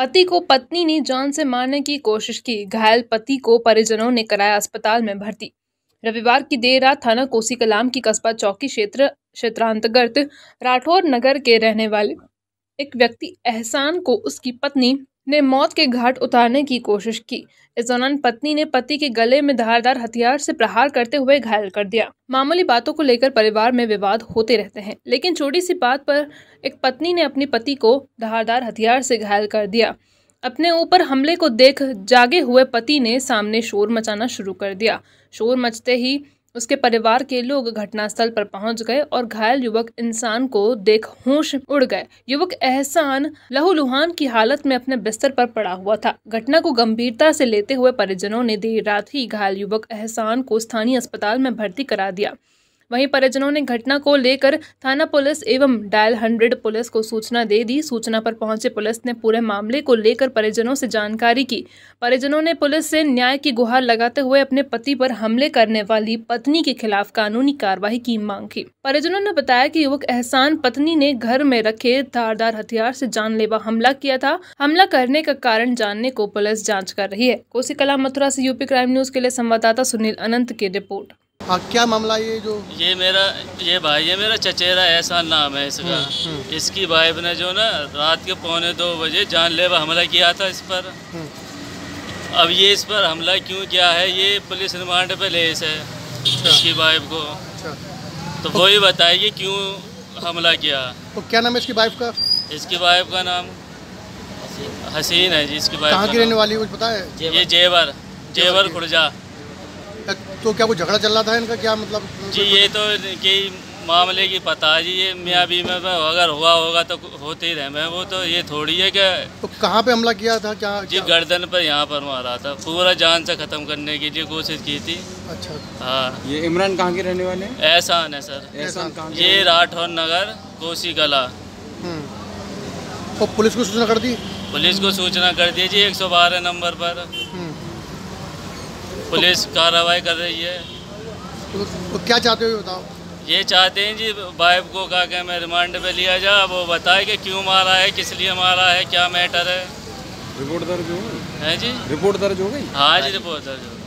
पति को पत्नी ने जान से मारने की कोशिश की। घायल पति को परिजनों ने कराया अस्पताल में भर्ती। रविवार की देर रात थाना कोसी कलाम की कस्बा चौकी क्षेत्र, क्षेत्रांतर्गत राठौर नगर के रहने वाले एक व्यक्ति एहसान को उसकी पत्नी ने मौत के घाट उतारने की कोशिश की। इस दौरान पत्नी ने पति के गले में धारदार हथियार से प्रहार करते हुए घायल कर दिया। मामूली बातों को लेकर परिवार में विवाद होते रहते हैं, लेकिन छोटी सी बात पर एक पत्नी ने अपने पति को धारदार हथियार से घायल कर दिया। अपने ऊपर हमले को देख जागे हुए पति ने सामने शोर मचाना शुरू कर दिया। शोर मचते ही उसके परिवार के लोग घटनास्थल पर पहुँच गए और घायल युवक इंसान को देख होश उड़ गए। युवक एहसान लहूलुहान की हालत में अपने बिस्तर पर पड़ा हुआ था। घटना को गंभीरता से लेते हुए परिजनों ने देर रात ही घायल युवक एहसान को स्थानीय अस्पताल में भर्ती करा दिया। वहीं परिजनों ने घटना को लेकर थाना पुलिस एवं डायल हंड्रेड पुलिस को सूचना दे दी। सूचना पर पहुँचे पुलिस ने पूरे मामले को लेकर परिजनों से जानकारी की। परिजनों ने पुलिस से न्याय की गुहार लगाते हुए अपने पति पर हमले करने वाली पत्नी के खिलाफ कानूनी कार्रवाई की मांग की। परिजनों ने बताया कि युवक एहसान पत्नी ने घर में रखे धारदार हथियार से जानलेवा हमला किया था। हमला करने का कारण जानने को पुलिस जाँच कर रही है। कोसी कला मथुरा से यूपी क्राइम न्यूज़ के लिए संवाददाता सुनील अनंत की रिपोर्ट। हाँ क्या मामला ये जो? ये मेरा ये भाई है मेरा चचेरा ऐसा नाम है इसका। हम्म, हम्म। इसकी वाइफ ने जो ना रात के पौने दो बजे जानलेवा हमला किया था इस पर। हम्म, अब ये इस पर हमला क्यों किया है ये पुलिस रिमांड पे ले इसे इसकी वाइफ को। अच्छा। तो वही बताइए क्यों हमला किया। तो क्या नाम है इसकी वाइफ का? इसकी वाइफ का नाम हसीन है जी इसकी वाइफ कहाँ की रहने वाली है कुछ पता है? ये जेवर जेवर। खुर्जा। तो क्या कुछ झगड़ा चल रहा था इनका? क्या मतलब जी ये तो कि मामले की पता है जी ये मियाँ बीवी में अगर हुआ होगा तो होते ही रहे मैं वो तो ये थोड़ी है कि तो कहाँ पे हमला किया था? क्या, जी क्या? गर्दन पर यहाँ पर मारा था। पूरा जान से ख़त्म करने की जी कोशिश की थी। अच्छा। हाँ। ये इमरान कहाँ के रहने वाले हैं? एहसान है सर। एहसान कहाँ ये राठौर नगर कोसी कला हम्म। तो पुलिस को सूचना कर दी? पुलिस को सूचना कर दी जी 112 नंबर पर। पुलिस कार्रवाई कर रही है। तो, तो क्या चाहते हो ये बताओ? ये चाहते हैं जी बाइब को कहा कि मैं रिमांड पे लिया जा। वो बताए कि क्यों मारा है किस लिए मारा है क्या मैटर है। रिपोर्ट दर्ज हो गई? है जी। रिपोर्ट दर्ज हो गई? हाँ जी रिपोर्ट दर्ज हो